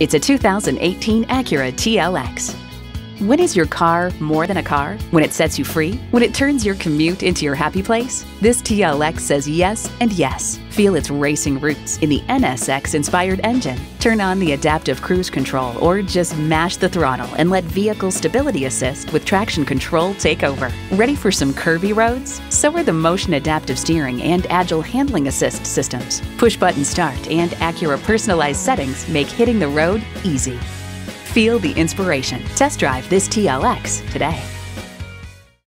It's a 2018 Acura TLX. When is your car more than a car? When it sets you free? When it turns your commute into your happy place? This TLX says yes and yes. Feel its racing roots in the NSX inspired engine. Turn on the adaptive cruise control or just mash the throttle and let vehicle stability assist with traction control take over. Ready for some curvy roads? So are the motion adaptive steering and agile handling assist systems. Push button start and Acura personalized settings make hitting the road easy. Feel the inspiration. Test drive this TLX today.